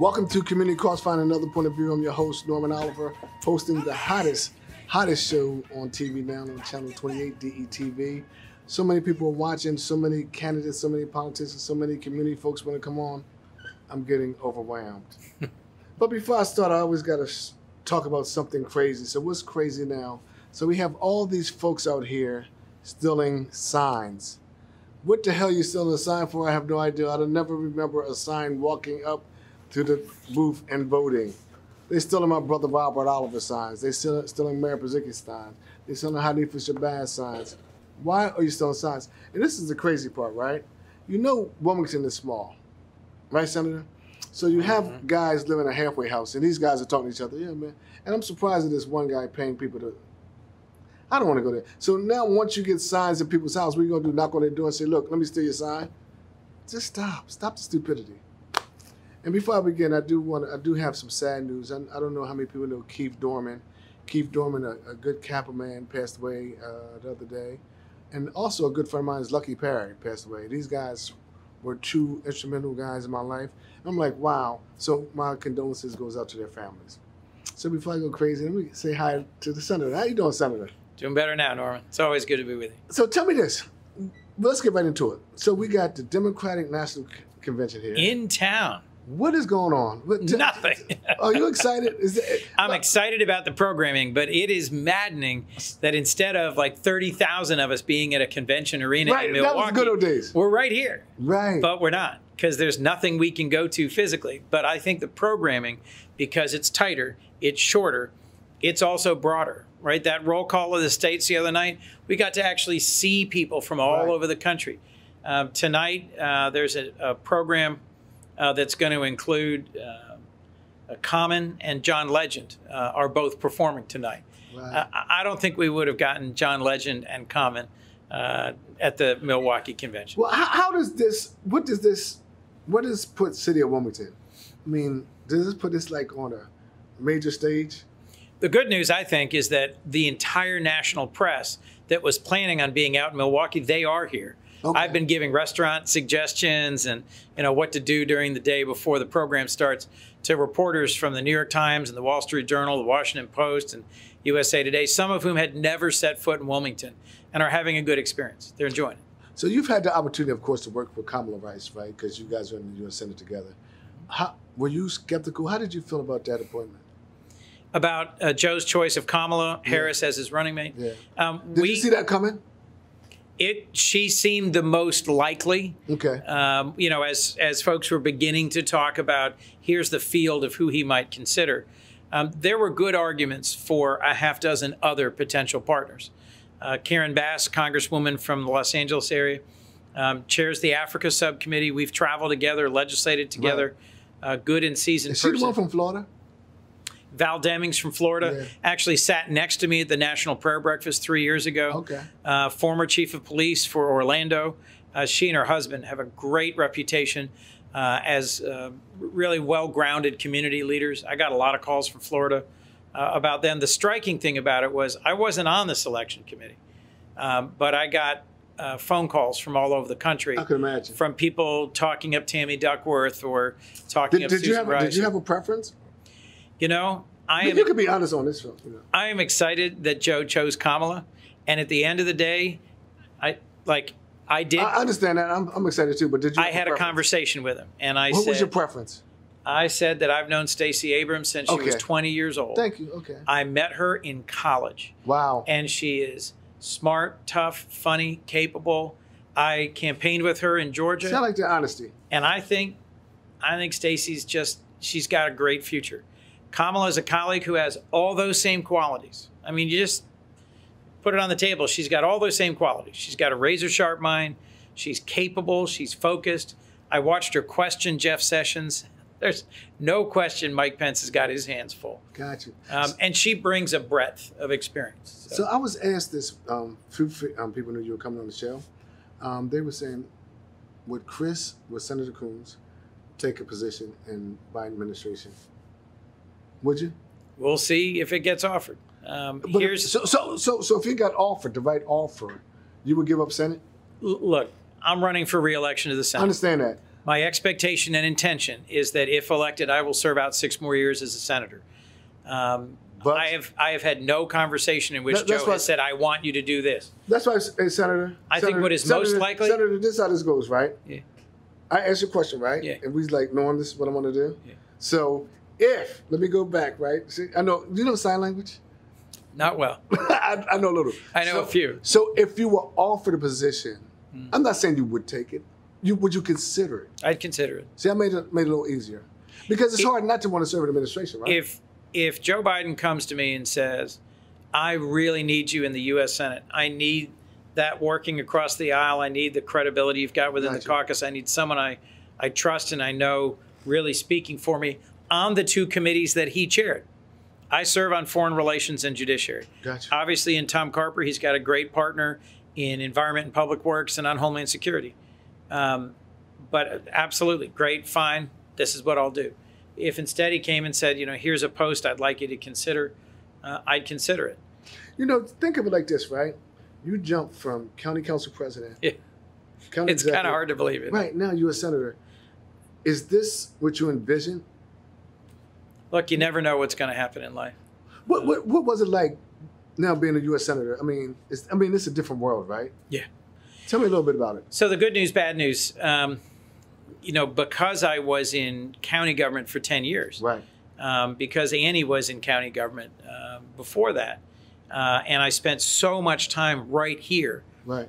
Welcome to Community Crossfire, another point of view. I'm your host, Norman Oliver, hosting the hottest, hottest show on TV now on Channel 28 DETV. So many people are watching, so many candidates, so many politicians, so many community folks want to come on. I'm getting overwhelmed. but before I start, I always got to talk about something crazy. So, what's crazy now? So, we have all these folks out here stealing signs. What the hell are you stealing a sign for? I have no idea. I don't never remember a sign walking up to the booth and voting. They're stealing my brother Robert Oliver signs. They stealing, stealing Mayor Purzycki signs. They stealing Hanifa Shabazz signs. Why are you stealing signs? And this is the crazy part, right? You know Wilmington is small, right, Senator? So you have mm-hmm. guys living in a halfway house, and these guys are talking to each other. Yeah, man. And I'm surprised that this one guy paying people to. I don't want to go there. So now, once you get signs in people's house, what are you gonna do? Knock on their door and say, "Look, let me steal your sign." Just stop. Stop the stupidity. And before I begin, I do want I do have some sad news. I, I don't know how many people know Keith Dorman. Keith Dorman, a, a good Kappa man, passed away uh, the other day, and also a good friend of mine is Lucky Perry passed away. These guys were two instrumental guys in my life. I'm like, wow. So my condolences goes out to their families. So before I go crazy, let me say hi to the senator. How you doing, Senator? Doing better now, Norman. It's always good to be with you. So tell me this. Let's get right into it. So we got the Democratic National Convention here in town. What is going on? What, Nothing. are you excited? It, I'm excited about the programming, but it is maddening that instead of like 30,000 of us being at a convention arena right, in Milwaukee, that was good old days. we're right here. Right. But we're not because there's nothing we can go to physically. But I think the programming, because it's tighter, it's shorter, it's also broader, right? That roll call of the states the other night, we got to actually see people from all right. over the country. Um, tonight, uh, there's a, a program uh, that's going to include uh, Common and John Legend uh, are both performing tonight. Right. I don't think we would have gotten John Legend and Common uh, at the Milwaukee convention. Well, how, how, does this? What does this? What does put City of Wilmington? I mean, does this put this like on a major stage? The good news, I think, is that the entire national press that was planning on being out in Milwaukee, they are here. Okay. I've been giving restaurant suggestions and you know what to do during the day before the program starts to reporters from the New York Times and the Wall Street Journal, the Washington Post, and USA Today, some of whom had never set foot in Wilmington and are having a good experience. They're enjoying it. So you've had the opportunity, of course, to work with Kamala Rice, right? Because you guys are in the U.S. Senate together. How, were you skeptical? How did you feel about that appointment? About uh, Joe's choice of Kamala Harris yeah. as his running mate? Yeah. Um, did we, you see that coming? It she seemed the most likely. Okay. Um, you know, as as folks were beginning to talk about here's the field of who he might consider, um, there were good arguments for a half dozen other potential partners. Uh, Karen Bass, Congresswoman from the Los Angeles area, um, chairs the Africa subcommittee. We've traveled together, legislated together. Right. Uh, good and seasoned. Is she the one from Florida? Val Demings from Florida yeah. actually sat next to me at the National Prayer Breakfast three years ago. Okay. Uh, former chief of police for Orlando. Uh, she and her husband have a great reputation uh, as uh, really well grounded community leaders. I got a lot of calls from Florida uh, about them. The striking thing about it was I wasn't on the selection committee, um, but I got uh, phone calls from all over the country. I can imagine. From people talking up Tammy Duckworth or talking did, up did Susan you have, Rice. Did you have a preference? You know, I am. You could be honest on this. You know. I am excited that Joe chose Kamala, and at the end of the day, I like. I did. I understand that. I'm, I'm excited too. But did you? I had a, a conversation with him, and I said what said, was your preference? I said that I've known Stacey Abrams since she okay. was 20 years old. Thank you. Okay. I met her in college. Wow. And she is smart, tough, funny, capable. I campaigned with her in Georgia. I like the honesty. And I think, I think Stacey's just she's got a great future. Kamala is a colleague who has all those same qualities. I mean, you just put it on the table. She's got all those same qualities. She's got a razor sharp mind. She's capable. She's focused. I watched her question Jeff Sessions. There's no question Mike Pence has got his hands full. Gotcha. Um, and she brings a breadth of experience. So, so I was asked this, um, few um, people knew you were coming on the show. Um, they were saying, would Chris, would Senator Coons take a position in Biden administration? Would you? We'll see if it gets offered. Um, but here's so so so so if you got offered the right offer, you would give up Senate. Look, I'm running for reelection to the Senate. I understand that. My expectation and intention is that if elected, I will serve out six more years as a senator. Um, But- I have I have had no conversation in which That- Joe why- has said, "I want you to do this." That's why, hey, Senator. I think what is Senator, most likely- Senator, this is how this goes, right? Yeah. I asked you a question, right? Yeah. And we like, knowing this is what I'm going to do. Yeah. So if let me go back, right? See, I know. Do you know sign language? Not well. I, I know a little. I know so, a few. So if you were offered a position, Hmm. I'm not saying you would take it. You would you consider it? I'd consider it. See, I made it made it a little easier because it's It- hard not to want to serve in administration, right? If if Joe Biden comes to me and says, "I really need you in the U.S. Senate. I need that working across the aisle. I need the credibility you've got within Gotcha. the caucus. I need someone I I trust and I know really speaking for me on the two committees that he chaired. I serve on foreign relations and judiciary. Gotcha. Obviously, in Tom Carper, he's got a great partner in environment and public works and on homeland security. Um, but absolutely, great, fine. This is what I'll do. If instead he came and said, you know, here's a post I'd like you to consider, uh, I'd consider it. You know, think of it like this, right? You jump from county council president, Yeah. county It's kind of hard to believe it. Right now, you're a senator. Is this what you envision? Look, you never know what's going to happen in life. What, what what was it like now being a U.S. senator? I mean, it's, I mean, it's a different world, right? Yeah. Tell me a little bit about it. So the good news, bad news. Um, you know, because I was in county government for 10 years, Right. um, because Annie was in county government um before that, uh, and I spent so much time right here. Right.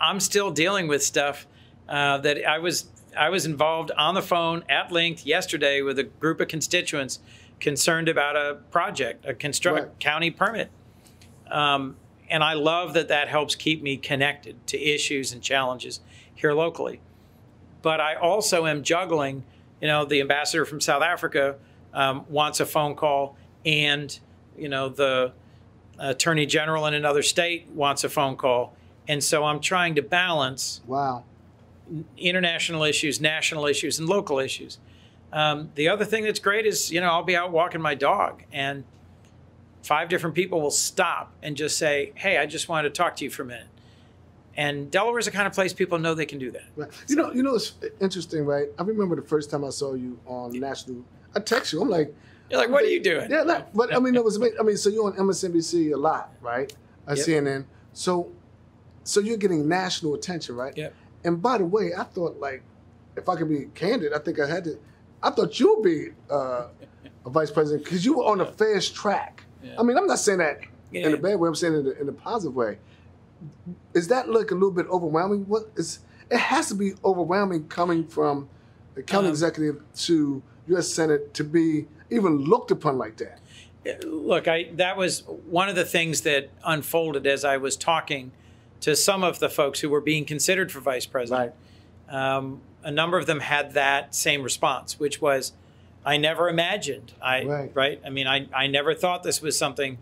I'm still dealing with stuff uh, that I was I was involved on the phone at length yesterday with a group of constituents concerned about a project, a construct Right. county permit. Um, and I love that that helps keep me connected to issues and challenges here locally. But I also am juggling, you know, the ambassador from South Africa um, wants a phone call, and, you know, the attorney general in another state wants a phone call. And so I'm trying to balance Wow. international issues, national issues, and local issues. Um, the other thing that's great is, you know, I'll be out walking my dog and five different people will stop and just say, Hey, I just wanted to talk to you for a minute. And Delaware's the kind of place people know they can do that. Right. You know, you know, it's interesting, right? I remember the first time I saw you on national. I text you. I'm like, You're like, what are you doing? Yeah, like, but I mean, it was. I mean, so you're on MSNBC a lot, right? Uh, Yep. CNN. So, so you're getting national attention, right? Yeah. And by the way, I thought like, if I could be candid, I think I had to. I thought you would be uh, a vice president because you were on a fast track. Yeah. I mean, I'm not saying that in a bad way. I'm saying it in a, in a positive way. Is that look a little bit overwhelming? What is? It has to be overwhelming coming from the county Um, executive to U.S. Senate to be even looked upon like that. look, I that was one of the things that unfolded as I was talking to some of the folks who were being considered for vice president. Um, a number of them had that same response, which was, "I never imagined." I Right. I mean, I I never thought this was something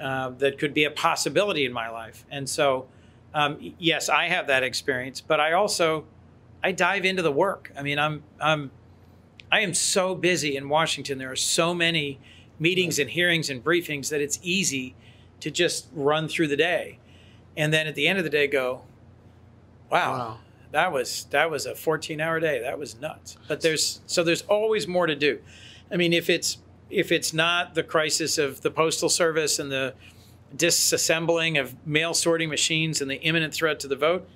uh, that could be a possibility in my life, and so. Um, yes, I have that experience, but I also I dive into the work. I mean, I'm I'm I am so busy in Washington. There are so many meetings and hearings and briefings that it's easy to just run through the day, and then at the end of the day, go, "Wow, Wow. That was that was a 14 hour day. That was nuts." But there's so there's always more to do. I mean, if it's if it's not the crisis of the postal service and the disassembling of mail sorting machines and the imminent threat to the vote,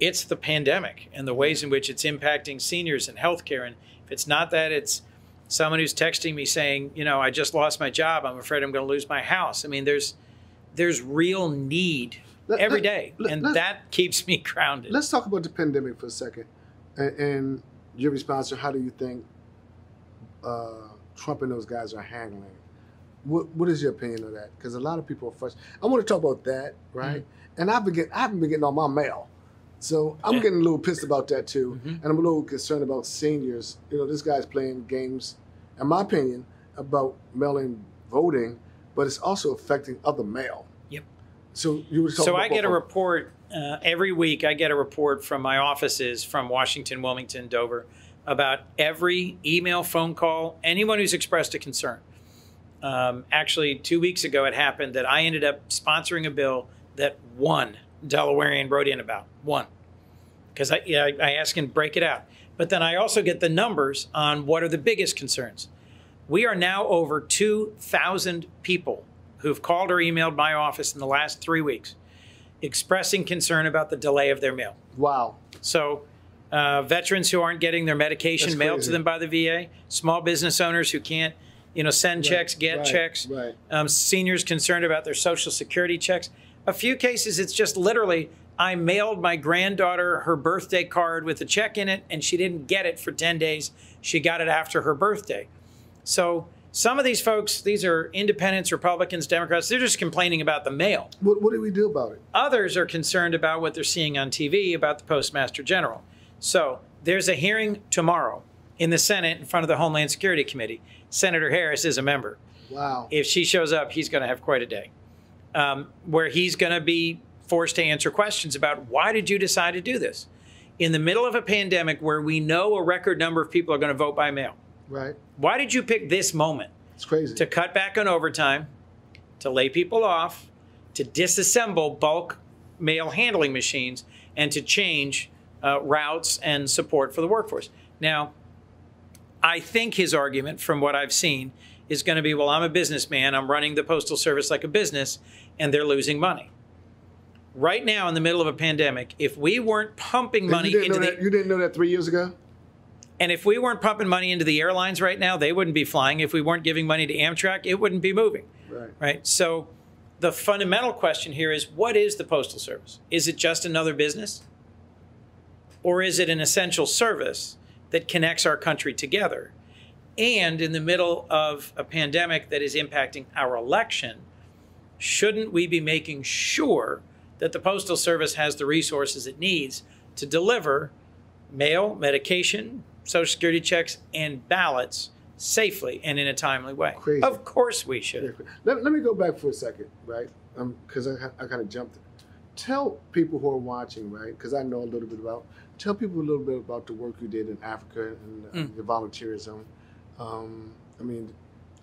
it's the pandemic and the ways in which it's impacting seniors and healthcare. And if it's not that, it's someone who's texting me saying, you know, I just lost my job. I'm afraid I'm going to lose my house. I mean, there's there's real need Let- every let- day, let- and that keeps me grounded. Let's talk about the pandemic for a second, and, and your response to how do you think uh, Trump and those guys are handling? it? What What is your opinion of that? Because a lot of people are frustrated. I want to talk about that, right? And I've been getting, I haven't been getting all my mail, so I'm Yeah. getting a little pissed about that too, Mhm. and I'm a little concerned about seniors. You know, this guy's playing games, in my opinion, about mail-in voting, but it's also affecting other mail. So you were So I get a both of them. report uh, every week. I get a report from my offices from Washington, Wilmington, Dover about every email, phone call, anyone who's expressed a concern. Um, actually, two weeks ago, it happened that I ended up sponsoring a bill that one Delawarean wrote in about. One. because I, yeah, I ask and break it out. But then I also get the numbers on what are the biggest concerns. We are now over 2,000 people who've called or emailed my office in the last three weeks expressing concern about the delay of their mail. Wow. So, uh, veterans who aren't getting their medication That's mailed crazy. to them by the VA, small business owners who can't, you know, send checks, get right, checks, right. Um, seniors concerned about their social security checks. A few cases, it's just literally, I mailed my granddaughter her birthday card with a check in it, and she didn't get it for 10 days. She got it after her birthday. So, some of these folks, these are independents, Republicans, Democrats, they're just complaining about the mail. What, what do we do about it? Others are concerned about what they're seeing on TV about the Postmaster General. So there's a hearing tomorrow in the Senate in front of the Homeland Security Committee. Senator Harris is a member. Wow. If she shows up, he's going to have quite a day, um, where he's going to be forced to answer questions about why did you decide to do this in the middle of a pandemic where we know a record number of people are going to vote by mail. Right. Why did you pick this moment? It's crazy. to cut back on overtime, to lay people off, to disassemble bulk mail handling machines, and to change uh, routes and support for the workforce. Now, I think his argument, from what I've seen, is going to be well, I'm a businessman, I'm running the Postal Service like a business, and they're losing money. Right now, in the middle of a pandemic, if we weren't pumping money into know the that, you didn't know that three years ago? And if we weren't pumping money into the airlines right now, they wouldn't be flying. If we weren't giving money to Amtrak, it wouldn't be moving. Right. Right. So the fundamental question here is what is the Postal Service? Is it just another business? Or is it an essential service that connects our country together? And in the middle of a pandemic that is impacting our election, shouldn't we be making sure that the Postal Service has the resources it needs to deliver mail, medication, Social Security checks, and ballots safely and in a timely way? Crazy. Of course we should. Let, let me go back for a second, right? Because I, I kind of jumped. Tell people who are watching, right? Because I know a little bit about. Tell people a little bit about the work you did in Africa and uh, Mm. your volunteerism. Um, I mean,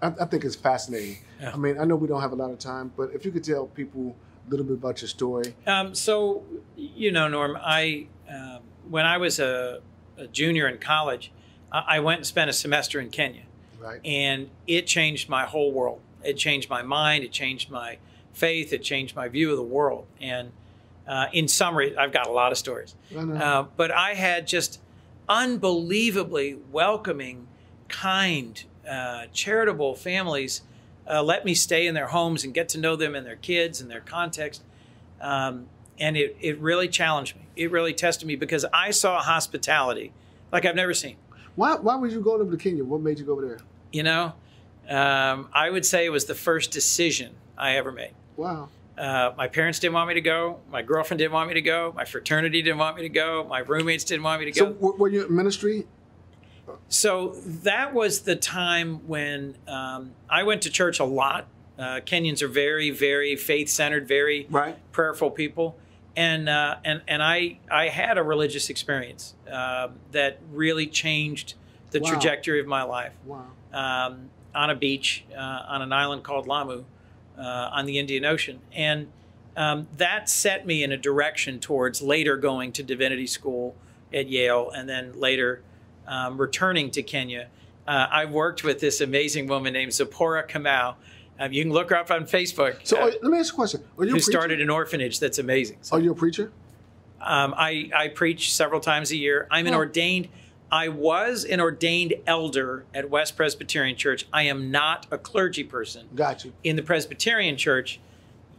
I, I think it's fascinating. Yeah. I mean, I know we don't have a lot of time, but if you could tell people a little bit about your story. Um, so, you know, Norm, I um, when I was a, a junior in college, I, I went and spent a semester in Kenya, Right. and it changed my whole world. It changed my mind. It changed my faith. It changed my view of the world. And uh, in summary, I've got a lot of stories. Uh, but I had just unbelievably welcoming, kind, uh, charitable families uh, let me stay in their homes and get to know them and their kids and their context. Um, and it, it really challenged me. It really tested me because I saw hospitality like I've never seen. why, why would you go over to Kenya? What made you go over there? You know, um, I would say it was the first decision I ever made. Wow. Uh, my parents didn't want me to go. My girlfriend didn't want me to go. My fraternity didn't want me to go. My roommates didn't want me to go. w- were you in ministry? So that was the time when um, I went to church a lot. Uh, Kenyans are very, very faith centered, very Right. prayerful people, and uh, and and I I had a religious experience uh, that really changed the Wow. trajectory of my life Wow. um, on a beach uh, on an island called Lamu uh, on the Indian Ocean. And um, that set me in a direction towards later going to divinity school at Yale and then later um, returning to Kenya. Uh, I worked with this amazing woman named Zipporah Kamau. Um, you can look her up on Facebook. So uh, uh, let me ask you a question. Are you a who started an orphanage that's amazing. So, Are you a preacher? um, I, I preach several times a year. I'm an Oh. ordained, I was an ordained elder at West Presbyterian Church. I am not a clergy person. Got you. In the Presbyterian Church,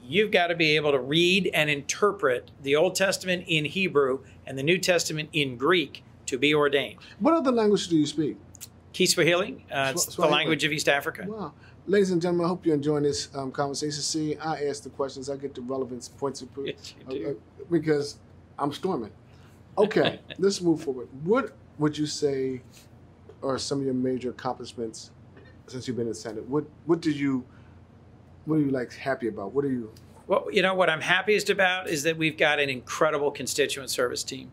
you've got to be able to read and interpret the Old Testament in Hebrew and the New Testament in Greek to be ordained. What other language do you speak? Kiswahili, uh, it's Swa- the language of East Africa. Wow. Ladies and gentlemen, I hope you're enjoying this um, conversation. See, I ask the questions, I get the relevant points of Yes, you uh, do. uh, because I'm storming. Okay, let's move forward. What would you say are some of your major accomplishments since you've been in Senate? What What did you What are you like happy about? What are you? Well, you know what I'm happiest about is that we've got an incredible constituent service team.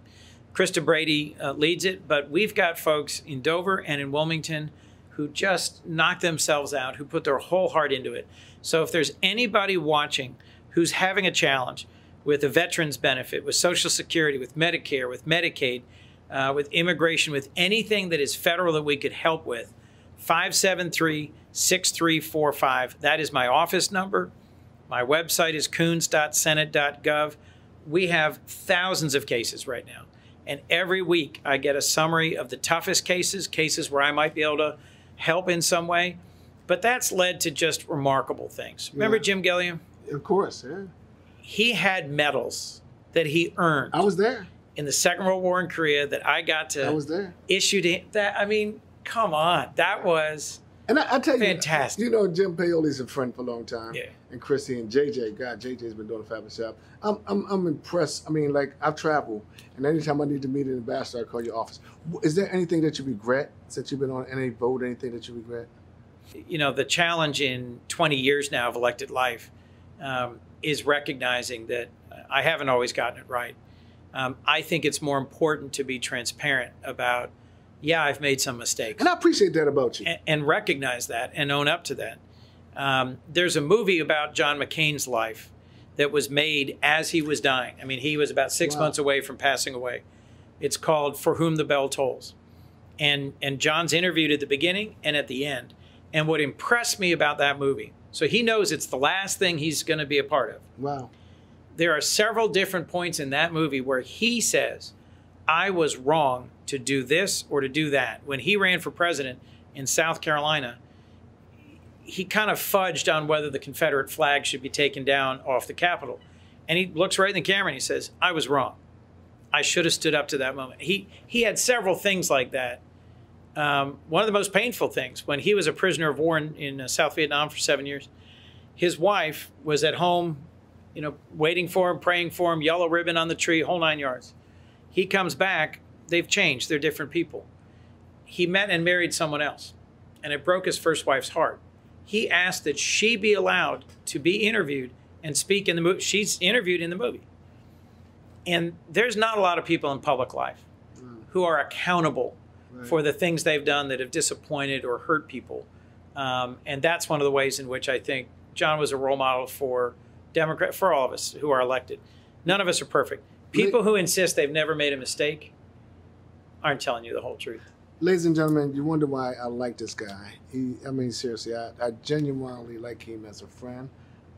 Krista Brady uh, leads it, but we've got folks in Dover and in Wilmington who just knock themselves out, who put their whole heart into it. So if there's anybody watching who's having a challenge, with a veterans benefit, with Social Security, with Medicare, with Medicaid, uh, with immigration, with anything that is federal that we could help with, 573 6345. That is my office number. My website is coons.senate.gov. We have thousands of cases right now. And every week I get a summary of the toughest cases, cases where I might be able to help in some way. But that's led to just remarkable things. Remember Yeah. Jim Gilliam? Of course, yeah. He had medals that he earned I was there. in the Second World War in Korea that I got to I was there. issue to him. That I mean, come on, that was And I, I tell you, Fantastic. You know, Jim Paoli's a friend for a long time. Yeah. And Chrissy and JJ, God, JJ's been doing a fabulous job. I'm, I'm, I'm impressed. I mean, like I've traveled, and anytime I need to meet an ambassador, I call your office. Is there anything that you regret since you've been on any vote? Anything that you regret? you know the challenge in 20 years now of elected life um, is recognizing that I haven't always gotten it right. Um, I think it's more important to be transparent about, yeah, I've made some mistakes, And I appreciate that about you. and, and recognize that and own up to that. Um, there's a movie about John McCain's life that was made as he was dying. I mean, he was about six Wow. months away from passing away. It's called For Whom the Bell Tolls. And, and John's interviewed at the beginning and at the end. And what impressed me about that movie, so he knows it's the last thing he's going to be a part of. Wow. There are several different points in that movie where he says, I was wrong to do this or to do that. When he ran for president in South Carolina, he kind of fudged on whether the Confederate flag should be taken down off the Capitol. And he looks right in the camera and he says, I was wrong. I should have stood up to that moment. He, he had several things like that. Um, one of the most painful things, when he was a prisoner of war in, in uh, South Vietnam for seven years, his wife was at home, you know, waiting for him, praying for him, yellow ribbon on the tree, whole nine yards. He comes back, they've changed, they're different people. He met and married someone else, and it broke his first wife's heart. He asked that she be allowed to be interviewed and speak in the movie. She's interviewed in the movie. And there's not a lot of people in public life who are accountable Right. for the things they've done that have disappointed or hurt people. Um, and that's one of the ways in which I think John was a role model for Democrat for all of us who are elected. None of us are perfect. People who insist they've never made a mistake aren't telling you the whole truth. Ladies and gentlemen, you wonder why I like this guy. He, I mean, seriously, I, I genuinely like him as a friend.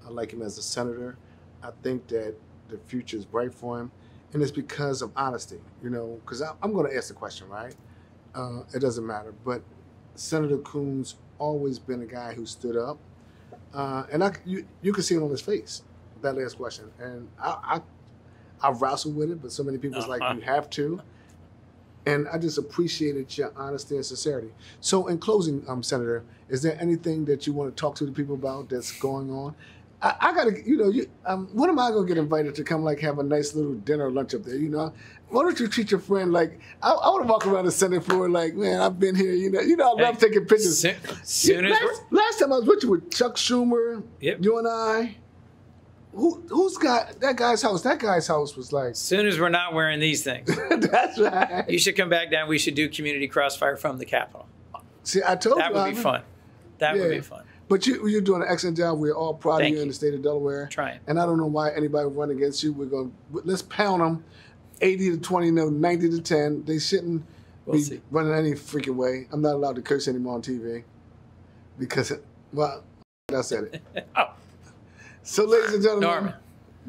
I like him as a senator. I think that the future is bright for him, and it's because of honesty. You know, because I'm going to ask the question, right? Uh, it doesn't matter, but Senator Coons always been a guy who stood up, uh, and I, you, you can see it on his face. That last question, and I, I, I wrestled with it, but so many people's Uh-huh. like, you have to. And I just appreciated your honesty and sincerity. So, in closing, um, Senator, is there anything that you want to talk to the people about that's going on? I, I gotta, you know, you, um, when am I gonna get invited to come like have a nice little dinner or lunch up there? You know, why don't you treat your friend like I, I want to walk around the Senate floor like, man, I've been here. You know, you know, I love Hey, taking pictures. Soon, soon as last, last time I was with you with Chuck Schumer, Yep. you and I. Who, who's got that guy's house? That guy's house was like, soon as we're not wearing these things, that's right. you should come back down. We should do community crossfire from the Capitol. See, I told That you that would be Ivan. fun. That would be fun. But you, you're doing an excellent job. We're all proud Thank of you, in the state of Delaware. Trying. And I don't know why anybody would run against you. We're going to let's pound them, eighty to twenty, no, ninety to ten. They shouldn't We'll be see. running any freaking way. I'm not allowed to curse anymore on TV because, well, I said it. Oh, So, ladies and gentlemen, Norman.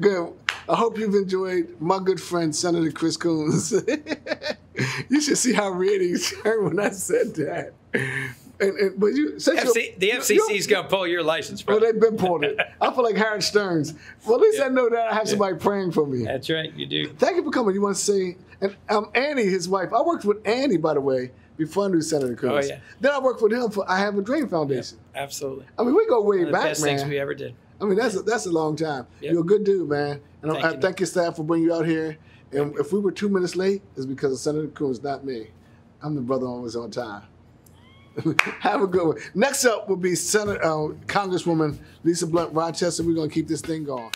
good. I hope you've enjoyed my good friend Senator Chris Coons. you should see how red he turned when I said that. And, and but you, FC, the FCC's going to pull your license Well, from. they've been pulled it. I feel like Howard Stearns. Well, at least I know that I have somebody praying for me. That's right, you do. Thank you for coming. You want to say, and um, Annie, his wife. I worked with Annie, by the way, before I knew Senator Cruz. Oh, yeah. Then I worked with him for I Have a Dream Foundation. Absolutely. I mean, we go way One of the back, best man. things we ever did. I mean, that's a, that's a long time. Yep. You're a good dude, man. And Thank I, I you. thank your staff for bringing you out here. And if we were two minutes late, it's because of Senator Coons, not me. I'm the brother always on time. Have a good one. Next up will be Senator uh, Congresswoman Lisa Blunt Rochester. We're gonna keep this thing going.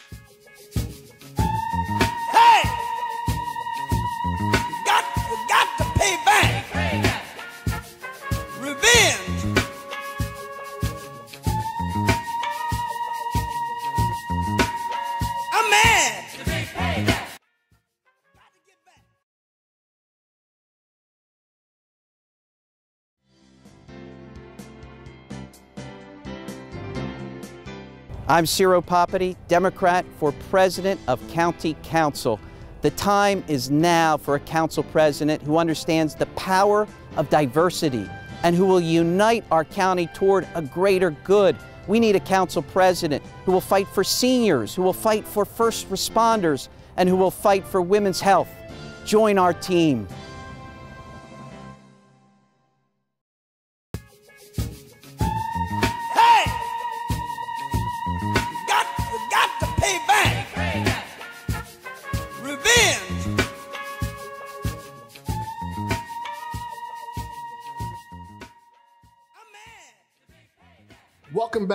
I'm Ciro Poppiti, Democrat for President of County Council. The time is now for a council president who understands the power of diversity and who will unite our county toward a greater good. We need a council president who will fight for seniors, who will fight for first responders, and who will fight for women's health. Join our team.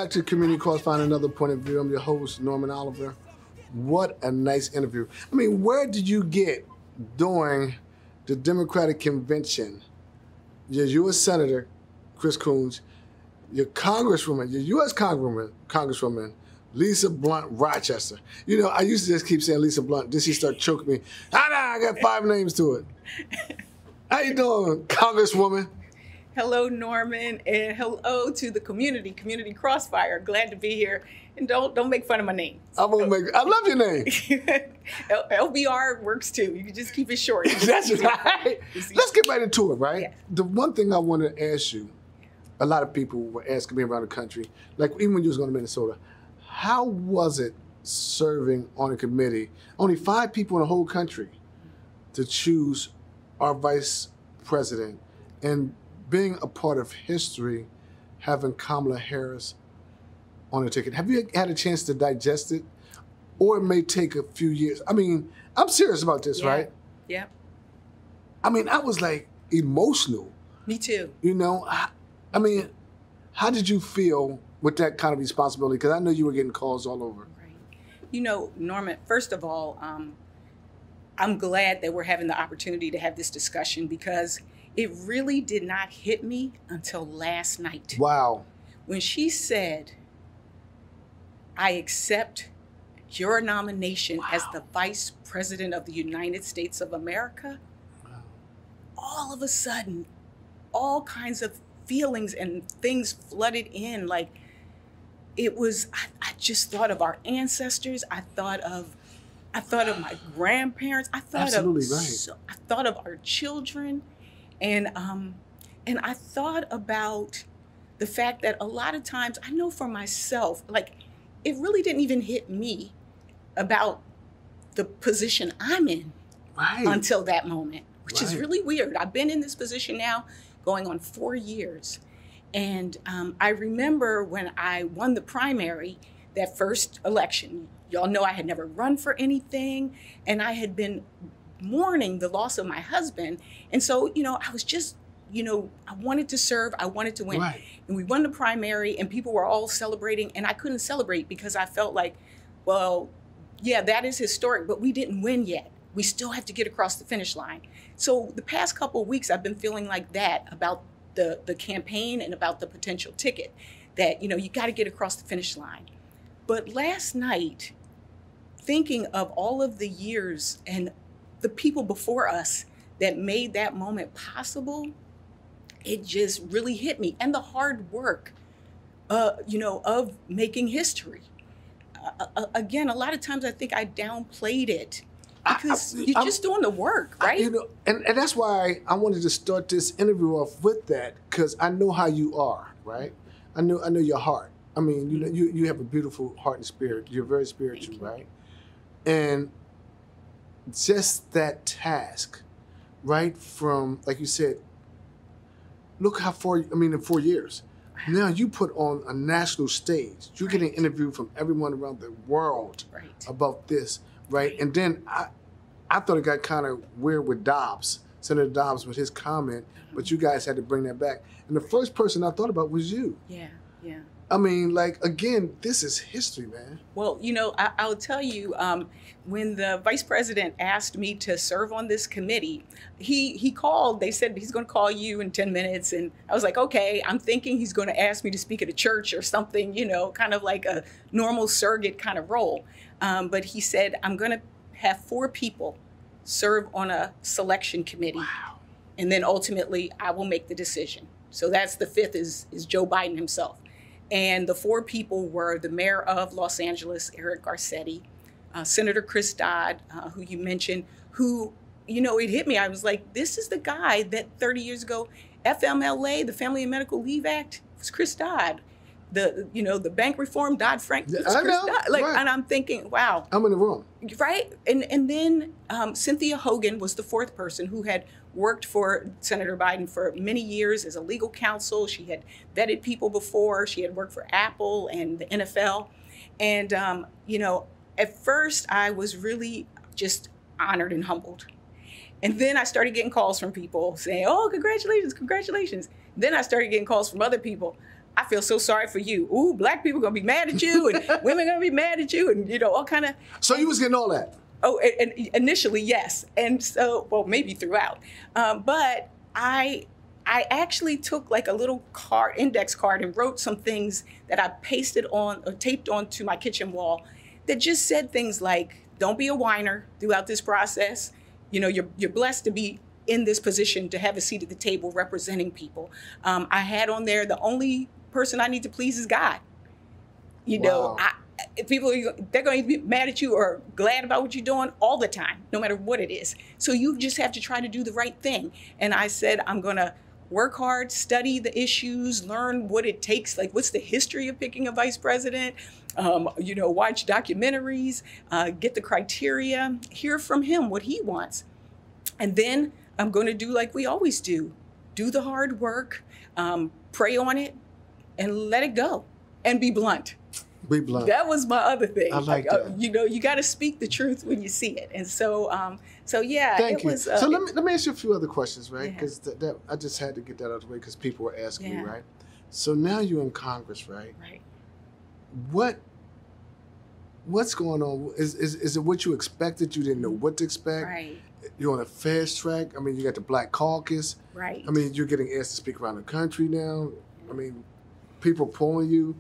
Back to Community Crossfire Another Point of View. I'm your host, Norman Oliver. What a nice interview. I mean, where did you get during the Democratic convention your U.S. Senator, Chris Coons, your Congresswoman, your U.S. Congresswoman, Congresswoman, Lisa Blunt Rochester. You know, I used to just keep saying Lisa Blunt. Then she started choking me. Ah, nah, I got five names to it. How you doing, Congresswoman? Hello, Norman, and hello to the community, Community Crossfire. Glad to be here, and don't don't make fun of my name. I'm gonna make. I love your name. L- LBR works too. You can just keep it short. That's right. Let's get right into it, right? Yeah. The one thing I want to ask you, a lot of people were asking me around the country, like even when you was going to Minnesota, how was it serving on a committee? Only five people in the whole country to choose our vice president and being a part of history, having Kamala Harris on the ticket. Have you had a chance to digest it? Or it may take a few years. I mean, I'm serious about this, Yeah. right? Yeah, I mean, I was like emotional. me too. You know, I, I mean, how did you feel with that kind of responsibility? Because I know you were getting calls all over. Right. You know, Norman. First of all, um, I'm glad that we're having the opportunity to have this discussion because it really did not hit me until last night. Wow. when she said, I accept your nomination as the Vice President of the United States of America, all of a sudden, all kinds of feelings and things flooded in. Like, it was, I, I just thought of our ancestors. I thought of, I thought of my grandparents. I thought Absolutely of, right. so, I thought of our children, and um, and I thought about the fact that a lot of times I know for myself, like it really didn't even hit me about the position I'm in Right. until that moment, which is really weird. I've been in this position now going on four years. And um, I remember when I won the primary, that first election, y'all know I had never run for anything, and I had been mourning the loss of my husband. And so, you know, I was just, you know, I wanted to serve, I wanted to win. Right. And we won the primary, and people were all celebrating, and I couldn't celebrate because I felt like, well, yeah, that is historic, but we didn't win yet. We still have to get across the finish line. So the past couple of weeks, I've been feeling like that about the the campaign and about the potential ticket. That you know you got to get across the finish line. But last night, thinking of all of the years and the people before us that made that moment possible, it just really hit me. And the hard work, uh, you know, of making history. Uh, uh, again, a lot of times I think I downplayed it because I- you're I'm- just doing the work, I- right? you know, and, and that's why I wanted to start this interview off with that because I know how you are, right? I know I know your heart. I mean, you know, you, you have a beautiful heart and spirit. You're very spiritual, you. right? And just that task, right? From like you said, look how far. I mean, in four years. Now you put on a national stage. You're getting Right. interviewed from everyone around the world right. about this, right? And then I, I thought it got kind of weird with Dobbs, Senator Dobbs, with his comment, but mm-hmm. you guys had to bring that back. And the first person I thought about was you. Yeah, yeah. I mean, like again, this is history, man. Well, you know, I, I'll tell you, um, when the vice president asked me to serve on this committee, he he called. They said he's going to call you in ten minutes, and I was like, okay. I'm thinking he's going to ask me to speak at a church or something, you know, kind of like a normal surrogate kind of role. Um, but he said, I'm going to have four people serve on a selection committee, Wow. and then ultimately I will make the decision. So that's the fifth is is Joe Biden himself. And the four people were the mayor of Los Angeles, Eric Garcetti, uh, Senator Chris Dodd, uh, who you mentioned, who, you know, it hit me. I was like, this is the guy that 30 years ago, FMLA, the Family and Medical Leave Act, was Chris Dodd. The, you know, the bank reform, Dodd Frank, was I Chris know, Dodd. Like, right. and I'm thinking, wow, I'm in the room. right and and then um, cynthia hogan was the fourth person who had worked for senator biden for many years as a legal counsel. She had vetted people before. She had worked for apple and the nfl and um, you know at first i was really just honored and humbled. And then i started getting calls from people saying oh congratulations congratulations. Then i started getting calls from other people. I feel so sorry for you. Ooh, black people gonna be mad at you, and women gonna be mad at you, and you know all kind of So you was getting all that. Oh, and, and initially, yes, and so well, maybe throughout. Um, but I, I actually took like a little card, index card, and wrote some things that I pasted on or taped onto my kitchen wall, that just said things like, "Don't be a whiner throughout this process. You know, you're you're blessed to be." In this position to have a seat at the table representing people. Um, I had on there the only person I need to please is God. You know, I, people they're going to be mad at you or glad about what you're doing all the time no matter what it is. So you just have to try to do the right thing. And i said i'm going to work hard study the issues learn what it takes like what's the history of picking a vice president? Um, you know watch documentaries uh, get the criteria hear from him what he wants. And then i'm going to do like we always do do the hard work um, pray on it and let it go and be blunt Be blunt. that was my other thing. I like uh, that. you know, you got to speak the truth when you see it, and so, um, so yeah, Thank it you. was. Uh, so let me let me ask you a few other questions, right? Yeah. Because that, that I just had to get that out of the way because people were asking me, right? So now you're in Congress, right? right. What what's going on? Is, is is it what you expected? You didn't know what to expect. Right. You're on a fast track. I mean, you got the Black Caucus. Right. I mean, you're getting asked to speak around the country now. I mean, people pulling you.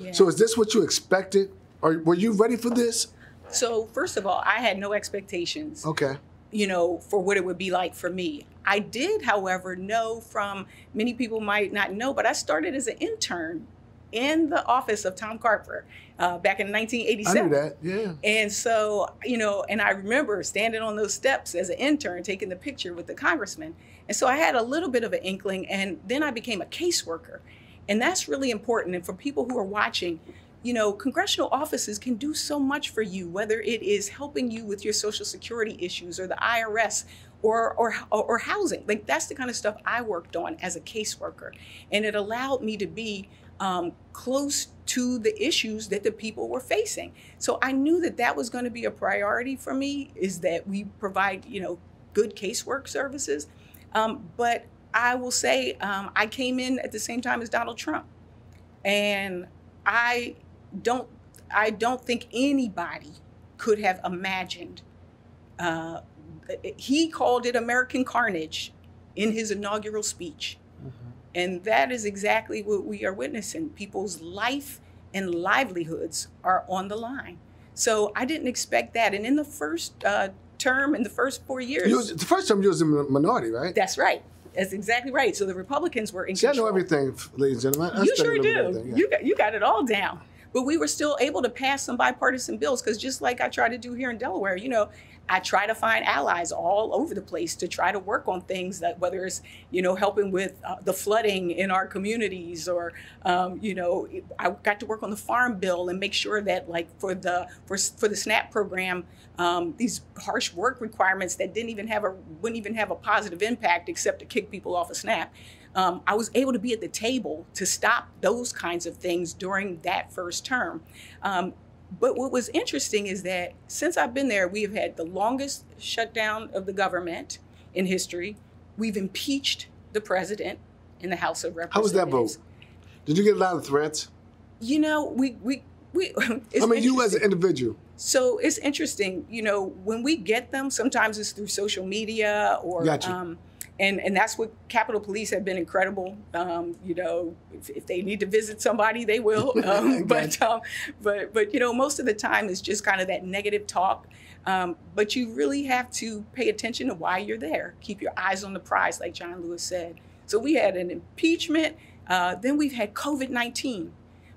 Yeah. So is this what you expected? Or were you ready for this? So first of all, I had no expectations. Okay. you know, for what it would be like for me. I did, however, know from many people might not know, but I started as an intern in the office of Tom Carper uh, back in 1987. I 1987. knew that. Yeah. And so, you know, and I remember standing on those steps as an intern taking the picture with the congressman. And so I had a little bit of an inkling, and then I became a caseworker. And that's really important. And for people who are watching, you know, congressional offices can do so much for you, whether it is helping you with your social security issues or the IRS or, or, or housing. Like that's the kind of stuff I worked on as a caseworker. And it allowed me to be um, close to the issues that the people were facing. So I knew that that was going to be a priority for me is that we provide, you know, good casework services. Um, but I will say um, I came in at the same time as Donald Trump. And I don't I don't think anybody could have imagined. Uh, he called it American carnage in his inaugural speech. And that is exactly what we are witnessing. People's life and livelihoods are on the line. So I didn't expect that. And in the first uh, term, in the first four years, was, the first term you was in the minority, right? that's right. That's exactly right. So the Republicans were in See, I know everything, ladies and gentlemen. I You sure a little bit do. yeah. You got you got it all down. But we were still able to pass some bipartisan bills because just like I try to do here in Delaware, you know, I try to find allies all over the place to try to work on things that whether it's you know helping with uh, the flooding in our communities or um, you know I got to work on the farm bill and make sure that like for the for for the SNAP program um, these harsh work requirements that didn't even have a wouldn't even have a positive impact except to kick people off of SNAP um, I was able to be at the table to stop those kinds of things during that first term. Um, but what was interesting is that since I've been there, we have had the longest shutdown of the government in history. We've impeached the president in the House of Representatives. How was that vote? Did you get a lot of threats? You know, we we we. it's I mean, you as an individual. So it's interesting, you know, when we get them, sometimes it's through social media or, Gotcha. um, and and that's what Capitol Police have been incredible. Um, you know, if, if they need to visit somebody, they will. Um, but um, but but you know, most of the time it's just kind of that negative talk. Um, but you really have to pay attention to why you're there. Keep your eyes on the prize, like John Lewis said. So we had an impeachment. Uh, then we've had COVID nineteen.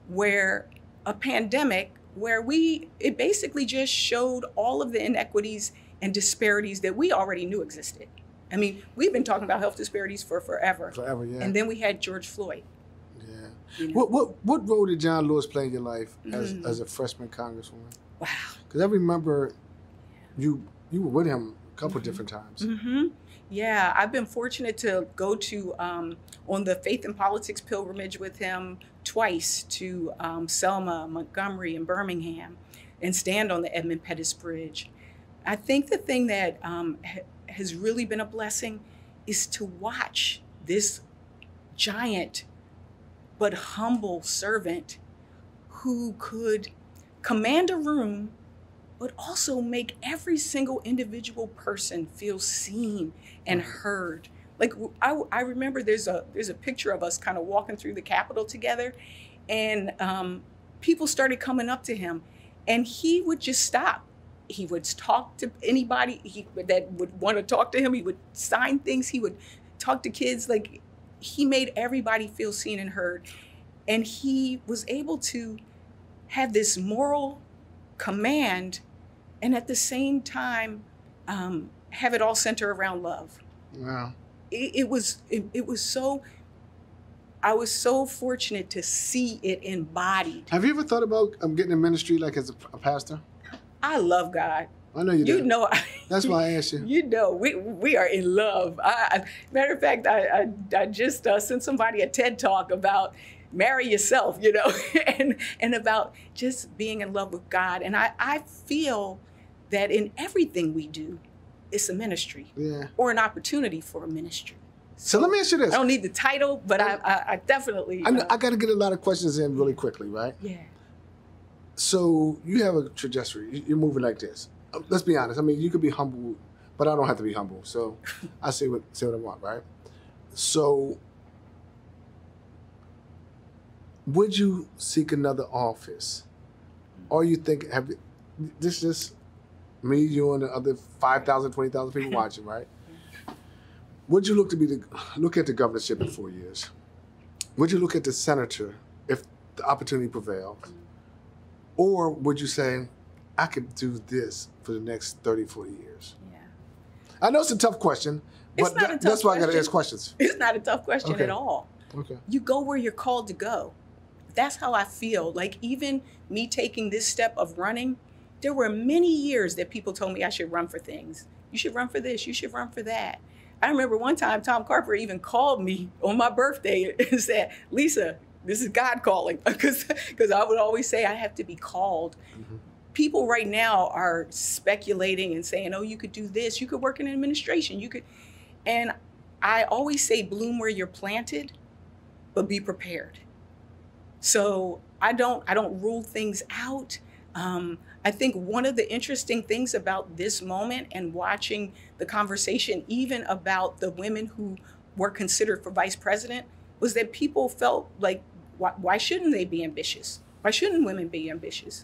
where a pandemic where we it basically just showed all of the inequities and disparities that we already knew existed. I mean, we've been talking about health disparities for forever. Forever, yeah. And then we had George Floyd. yeah. You know? What what what role did John Lewis play in your life as Mm. as a freshman congresswoman? Wow. Because I remember you you were with him a couple Mm-hmm. different times. hmm Yeah, I've been fortunate to go to um, on the Faith and Politics pilgrimage with him twice to um, Selma, Montgomery, and Birmingham, and stand on the Edmund Pettus Bridge. I think the thing that um, has really been a blessing is to watch this giant but humble servant who could command a room but also make every single individual person feel seen and heard. Like I remember there's a there's a picture of us kind of walking through the Capitol together, and um, people started coming up to him, and he would just stop. He would talk to anybody he, that would want to talk to him. He would sign things. He would talk to kids. Like he made everybody feel seen and heard, and he was able to have this moral command and at the same time um, have it all center around love Wow. it, it was it, it was so i was so fortunate to see it embodied Have you ever thought about um, getting in ministry like as a, a pastor? I love god I know you, do. you did. know That's why I asked you. you know we we are in love I, I, matter of fact i i, I just uh, sent somebody a ted talk about marry yourself you know and and about just being in love with god and i i feel that in everything we do it's a ministry Yeah. or an opportunity for a ministry So let me ask you this. i don't need the title but i i, I definitely I, uh, I got to get a lot of questions in really quickly, right? yeah So you have a trajectory. You- You're moving like this. Um, Let's be honest. I mean, you could be humble, but I don't have to be humble. So I say what say what I want, right? So would you seek another office, or you think have this is me, you, and the other 5,000, 20,000 people watching, right? Would you look to be the look at the governorship in four years? Would you look at the senator if the opportunity prevails? Or would you say, I could do this for the next 30, 40 years? yeah I know it's a tough question, It's but not a tough that's why I got to ask questions. it's not a tough question Okay. at all Okay. you go where you're called to go. That's how I feel. Like even me taking this step of running, there were many years that people told me I should run for things. You should run for this, you should run for that. I remember one time Tom Carper even called me on my birthday and said, Lisa, this is God calling. Because because I would always say I have to be called. People right now are speculating and saying, oh, you could do this, you could work in administration, you could. And I always say, bloom where you're planted but be prepared. So I don't I don't rule things out. Um, I think one of the interesting things about this moment and watching the conversation, even about the women who were considered for vice president, was that people felt like, why, why shouldn't they be ambitious? Why shouldn't women be ambitious?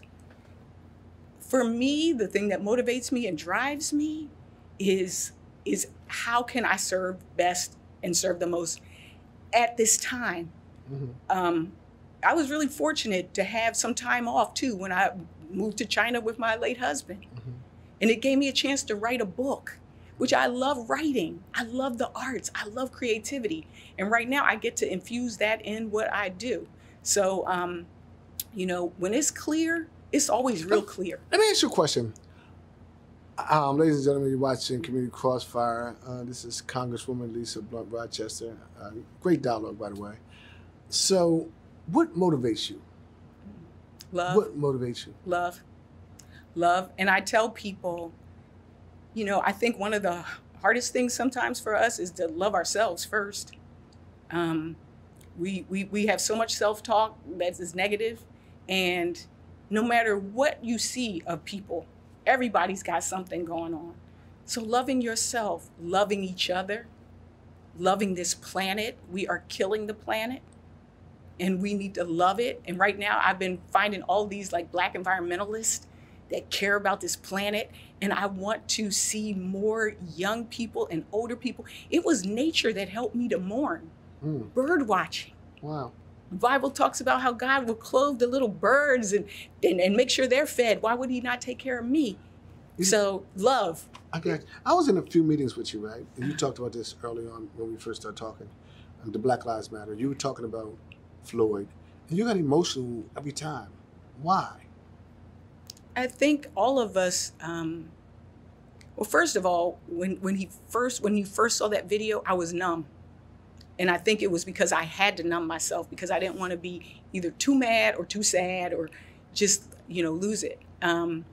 For me, the thing that motivates me and drives me is is how can I serve best and serve the most at this time. Mhm. Um, I was really fortunate to have some time off too when I moved to China with my late husband. And it gave me a chance to write a book, which I love writing. I love the arts. I love creativity. And right now I get to infuse that in what I do. So, um, you know, when it's clear, it's always real clear. Let me ask you a question. Um, ladies and gentlemen, you're watching Community Crossfire. Uh, this is Congresswoman Lisa Blunt Rochester. Uh, great dialogue, by the way. So, what motivates you? Love. What motivates you? love love and i tell people you know i think one of the hardest things sometimes for us is to love ourselves first um, we, we we have so much self-talk that is negative and no matter what you see of people everybody's got something going on so loving yourself loving each other loving this planet we are killing the planet and we need to love it. And right now, I've been finding all these like black environmentalists that care about this planet. And I want to see more young people and older people. It was nature that helped me to mourn, Mm, bird watching. wow. The Bible talks about how God will clothe the little birds and, and, and make sure they're fed. Why would he not take care of me? So love. I got. I was in a few meetings with you, right? And you talked about this early on when we first started talking, um, the Black Lives Matter. You were talking about Floyd, and you got emotional every time. Why? I think all of us. Um, well, first of all, when when he first when you first saw that video, I was numb, and I think it was because I had to numb myself because I didn't want to be either too mad or too sad or just you know lose it. Um,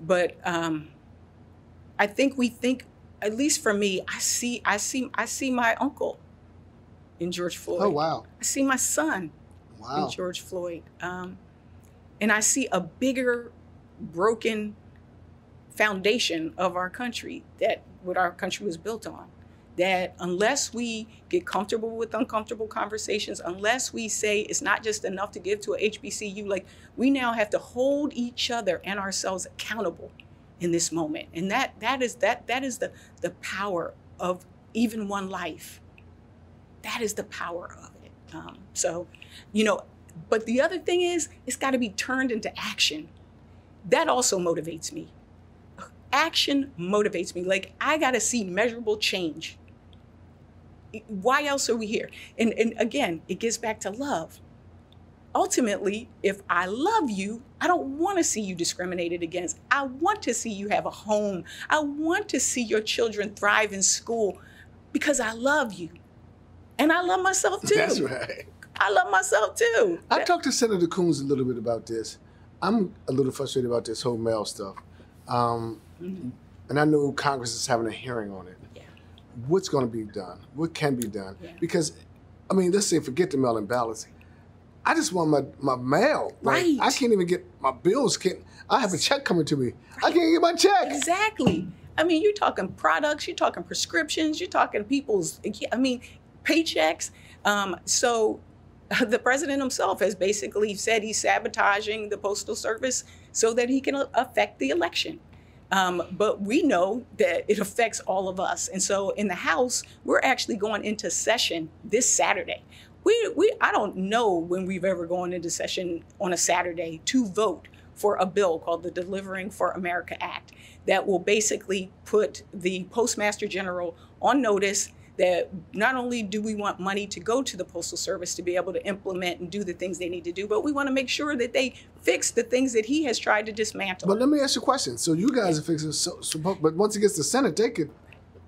but um, I think we think, at least for me, I see I see I see my uncle in George Floyd. Oh wow! I see my son Wow. in George Floyd. Um, and I see a bigger, broken foundation of our country that what our country was built on. That unless we get comfortable with uncomfortable conversations, unless we say it's not just enough to give to a HBCU, like we now have to hold each other and ourselves accountable in this moment. And that that is that that is the the power of even one life. That is the power of it. Um, so, you know, but the other thing is, it's got to be turned into action. That also motivates me. Action motivates me. Like, I got to see measurable change. Why else are we here? And, and again, it gets back to love. Ultimately, if I love you, I don't want to see you discriminated against. I want to see you have a home. I want to see your children thrive in school because I love you. And I love myself too. That's right. I love myself too. I talked to Senator Coons a little bit about this. I'm a little frustrated about this whole mail stuff, um, and I know Congress is having a hearing on it. Yeah. What's going to be done? What can be done? Yeah. Because, I mean, let's say forget the mail-in ballots. I just want my, my mail. Like, Right. I can't even get my bills. Can't I have a check coming to me? I can't get my check. Exactly. I mean, you're talking products, you're talking prescriptions, you're talking people's, I mean, paychecks. Um, so the president himself has basically said he's sabotaging the Postal Service so that he can affect the election. Um, but we know that it affects all of us. And so in the House, we're actually going into session this Saturday. We, we, I don't know when we've ever gone into session on a Saturday to vote for a bill called the Delivering for America Act that will basically put the Postmaster General on notice that not only do we want money to go to the Postal Service to be able to implement and do the things they need to do, but we want to make sure that they fix the things that he has tried to dismantle. But let me ask you a question. So you guys are fixing, so, so, but once it gets to Senate, they could.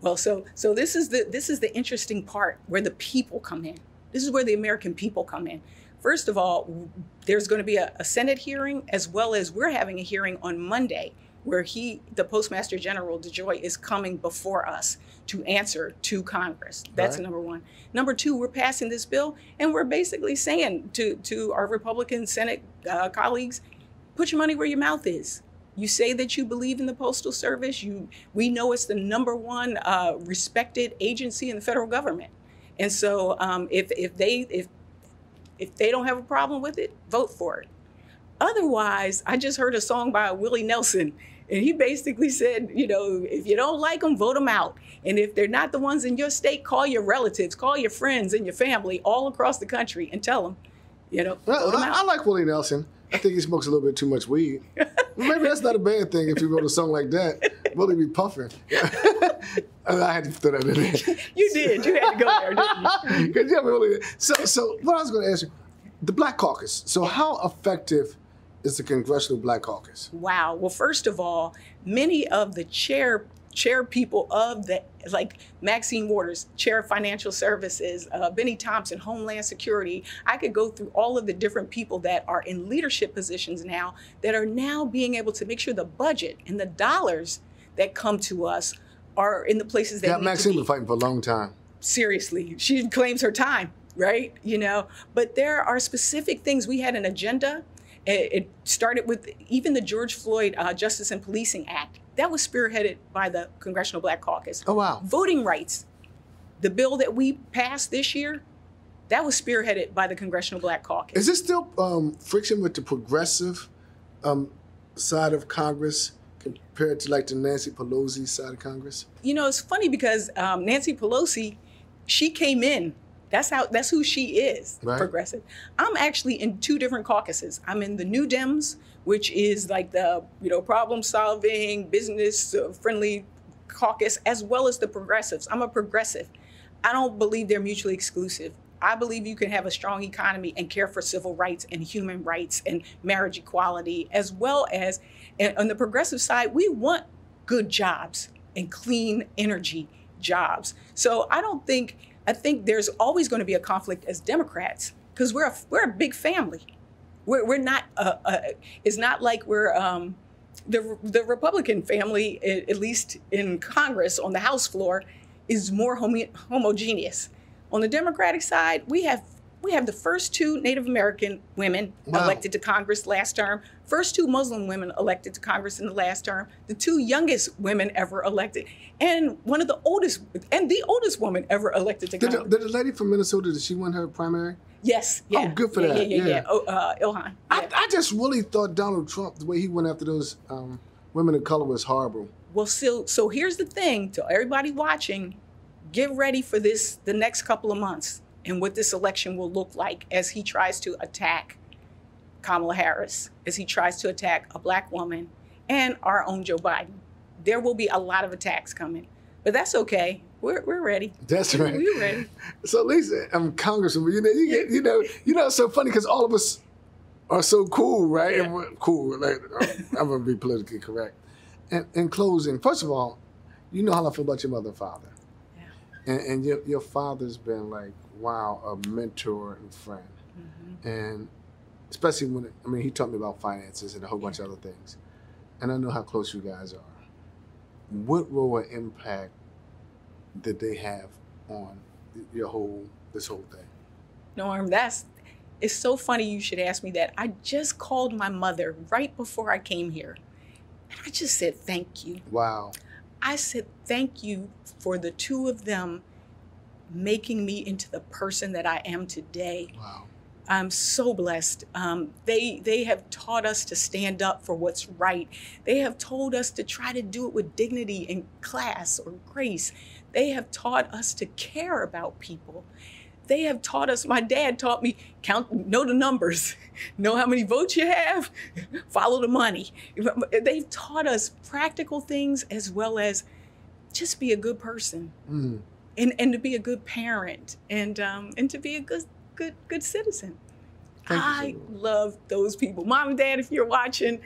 Well, so so this is the this is the interesting part where the people come in. This is where the American people come in. First of all, there's going to be a, a Senate hearing as well as we're having a hearing on Monday where he, the Postmaster General DeJoy, is coming before us to answer to Congress. That's Right. number one. Number two, we're passing this bill and we're basically saying to to our Republican Senate uh, colleagues, put your money where your mouth is. You say that you believe in the Postal Service. You, we know it's the number one uh, respected agency in the federal government, and so um, if if they if if they don't have a problem with it, vote for it. Otherwise, I just heard a song by Willie Nelson, and he basically said, you know, if you don't like them, vote them out. And if they're not the ones in your state, call your relatives, call your friends and your family all across the country, and tell them, you know, Well, vote them I, out. I like Willie Nelson. I think he smokes a little bit too much weed. Well, maybe that's not a bad thing if you wrote a song like that. Willie be puffing. I had to throw that in there. you did. You had to go there, didn't you? yeah, Willie- So, so what I was going to ask you, the Black Caucus. So, how effective is the Congressional Black Caucus? Wow. Well, first of all, many of the chair chair people of the like Maxine Waters, chair of financial services, uh, Benny Thompson, Homeland Security. I could go through all of the different people that are in leadership positions now that are now being able to make sure the budget and the dollars that come to us are in the places that Yeah, need Maxine to be been fighting for a long time. seriously she claims her time right you know but there are specific things we had an agenda it, it started with even the george floyd uh, justice and policing act that was spearheaded by the congressional black caucus Oh, wow. voting rights the bill that we passed this year that was spearheaded by the congressional black caucus Is this still um, friction with the progressive um, side of Congress compared to like the Nancy Pelosi side of Congress? you know, it's funny because um, Nancy Pelosi, she came in That's how that's who she is, Right. progressive. I'm actually in two different caucuses. I'm in the New Dems, which is like the you know problem solving, business uh, friendly caucus, as well as the progressives. I'm a progressive. I don't believe they're mutually exclusive. I believe you can have a strong economy and care for civil rights and human rights and marriage equality, as well as and on the progressive side, we want good jobs and clean energy jobs. So I don't think I think there's always going to be a conflict as Democrats because we're a, we're a big family. We're, we're not uh, uh, it's not like we're um, the the Republican family at least in Congress on the House floor is more homo- homogeneous. On the Democratic side, we have we have the first two Native American women Wow. elected to Congress last term, first two Muslim women elected to Congress in the last term, the two youngest women ever elected, and one of the oldest and the oldest woman ever elected to Did the, Congress. did the lady from Minnesota, did she win her primary? yes, yeah. Oh, good for yeah, that, Yeah, yeah, yeah. yeah. Oh, uh, Ilhan. I. I just really thought Donald Trump, the way he went after those um, women of color, was horrible. Well, so so here's the thing to everybody watching, get ready for this the next couple of months and what this election will look like as he tries to attack Kamala Harris, as he tries to attack a black woman and our own Joe Biden. There will be a lot of attacks coming, but that's okay. We're, we're ready. That's right. We're ready. So Lisa, I'm Congresswoman. You know, you get, you know, you know, it's so funny because all of us are so cool, right? And we're cool. Like, I'm gonna be politically correct. And in closing, first of all, you know how I feel about your mother and father, Yeah. And, and your your father's been like, wow, a mentor and friend, Mm-hmm. and especially when I mean, he taught me about finances and a whole bunch of other things, and I know how close you guys are. What role or impact did they have on your whole this whole thing? Norm, that's it's so funny you should ask me that. I just called my mother right before I came here. And I just said thank you. Wow. I said thank you for the two of them making me into the person that I am today. Wow. I'm so blessed. Um, they they have taught us to stand up for what's right. They have told us to try to do it with dignity and class or grace. They have taught us to care about people. They have taught us. My dad taught me count, know the numbers, know how many votes you have, follow the money. They've taught us practical things as well as just be a good person Mm. and and to be a good parent and um and to be a good good good citizen. Thank you I much. love those people. Mom and dad, if you're watching,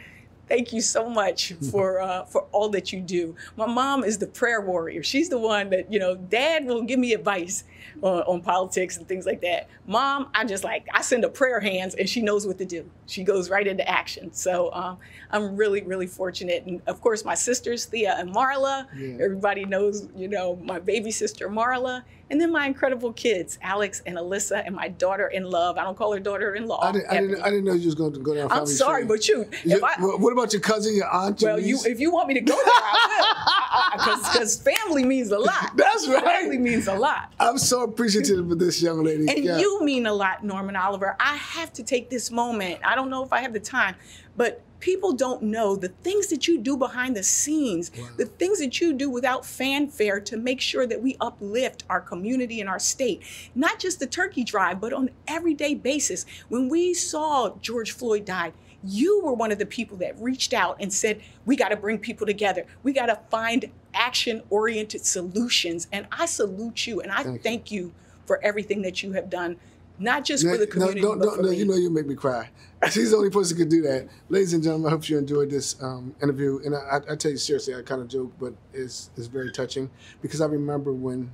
thank you so much for uh, for all that you do. My mom is the prayer warrior. She's the one that you know. Dad will give me advice on, on politics and things like that. Mom, I just like I send a prayer hands and she knows what to do. She goes right into action. So um, I'm really really fortunate. And of course, my sisters Thea and Marla. Yeah. Everybody knows you know my baby sister Marla. And then my incredible kids, Alex and Alyssa, and my daughter in love. I don't call her daughter-in-law. I didn't, I didn't. I didn't know you was going to go down. I'm sorry, but You- if I, what about your cousin, your aunt, your well, you if you want me to go there, I will. Because family means a lot. That's right. Family means a lot. I'm so appreciative of this young lady. And Yeah. you mean a lot, Norman Oliver. I have to take this moment. I don't know if I have the time, but people don't know the things that you do behind the scenes, the things that you do without fanfare to make sure that we uplift our community and our state. Not just the turkey drive, but on everyday basis. When we saw George Floyd died, you were one of the people that reached out and said, we got to bring people together. We got to find action oriented solutions. And I salute you and I Thank you. thank you for everything that you have done, not just No, for the community, no, no, but no, for no, me. you know you make me cry. She's the only person who can do that. Ladies and gentlemen, I hope you enjoyed this um, interview. And I, I, tell you seriously, I kind of joke, but it's, it's very touching because I remember when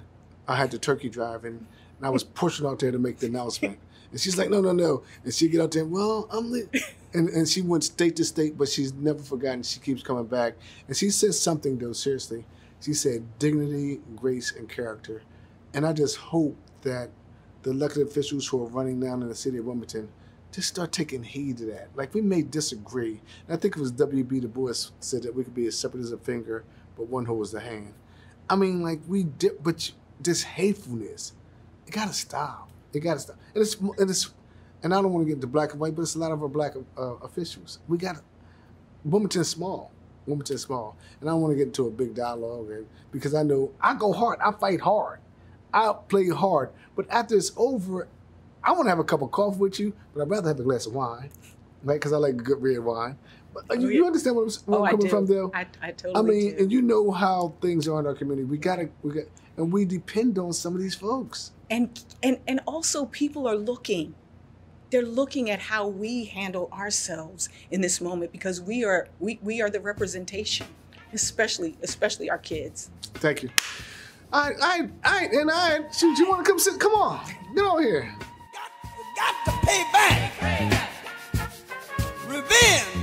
I had the turkey drive and, and I was pushing out there to make the announcement. And she's like, no, no, no. And she get out there, well, I'm lit. And, and she went state to state, but she's never forgotten. She keeps coming back. And she said something, though, seriously. She said dignity, grace, and character. And I just hope that the elected officials who are running down in the city of Wilmington just start taking heed to that. Like we may disagree. And I think it was W.B. Du Bois said that we could be as separate as a finger, but one holds the hand. I mean, like we did, but this hatefulness, it gotta stop. It gotta stop. And it's and it's and I don't want to get into black and white, but it's a lot of our black uh, officials. We got Wilmington's small. Wilmington's small, and I don't want to get into a big dialogue, because I know I go hard, I fight hard. I play hard. But after it's over, I want to have a cup of coffee with you, but I'd rather have a glass of wine, right? Because I like good red wine. But uh, you, you understand what I'm, where Oh, I'm coming from, Dale? I, I totally I mean, do. and you know how things are in our community. We gotta, we got, and we depend on some of these folks. and and and also people are looking they're looking at how we handle ourselves in this moment because we are we, we are the representation especially especially our kids Thank you. I, I, I, and I. Shoot, you want to come sit? Come on, get over here. got, got to pay back. Revenge